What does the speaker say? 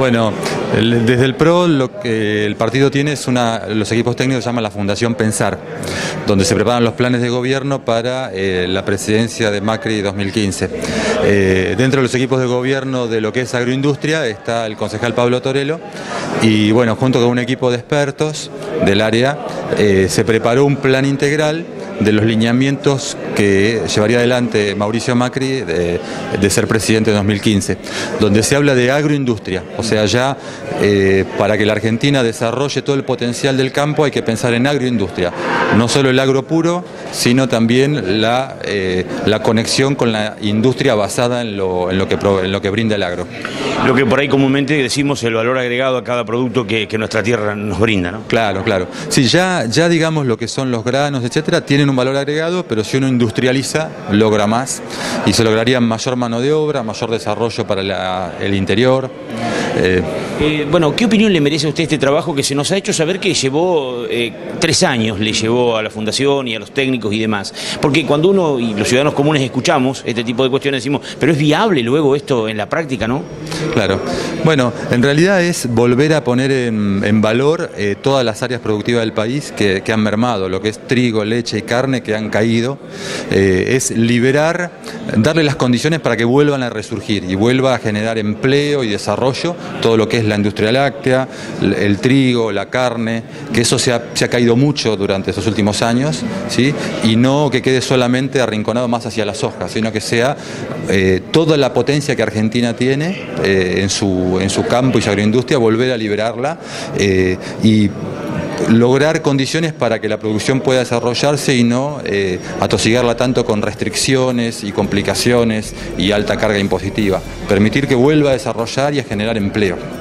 Bueno, desde el PRO lo que el partido tiene es una, los equipos técnicos llaman la Fundación Pensar, donde se preparan los planes de gobierno para eh, la presidencia de Macri 2015. Eh, dentro de los equipos de gobierno de lo que es agroindustria está el concejal Pablo Torello y bueno, junto con un equipo de expertos del área eh, se preparó un plan integral de los lineamientos que llevaría adelante Mauricio Macri de, ser presidente en 2015, donde se habla de agroindustria, o sea, ya eh, para que la Argentina desarrolle todo el potencial del campo hay que pensar en agroindustria, no solo el agro puro, sino también la, eh, la conexión con la industria basada en lo, en, lo que, en lo que brinda el agro. Lo que por ahí comúnmente decimos el valor agregado a cada producto que, que nuestra tierra nos brinda, ¿no? Claro, claro. Sí, ya, ya digamos lo que son los granos, etcétera, tienen un valor agregado, pero si uno industrializa, logra más y se lograría mayor mano de obra, mayor desarrollo para el interior. Eh, eh, bueno, ¿qué opinión le merece a usted este trabajo que se nos ha hecho saber que llevó eh, tres años, le llevó a la Fundación y a los técnicos y demás? Porque cuando uno y los ciudadanos comunes escuchamos este tipo de cuestiones decimos, pero es viable luego esto en la práctica, ¿no? Claro. Bueno, en realidad es volver a poner en, valor todas las áreas productivas del país que, que, han mermado, lo que es trigo, leche y carne que han caído. es liberar, darle las condiciones para que vuelvan a resurgir y vuelva a generar empleo y desarrollo todo lo que es la industria láctea, el trigo, la carne, que eso se ha, caído mucho durante estos últimos años, ¿sí? y no que quede solamente arrinconado más hacia las hojas, sino que sea eh, toda la potencia que Argentina tiene eh, en, su, en su campo y su agroindustria, volver a liberarla eh, y lograr condiciones para que la producción pueda desarrollarse y no eh, atosigarla tanto con restricciones y complicaciones y alta carga impositiva. Permitir que vuelva a desarrollar y a generar empleo.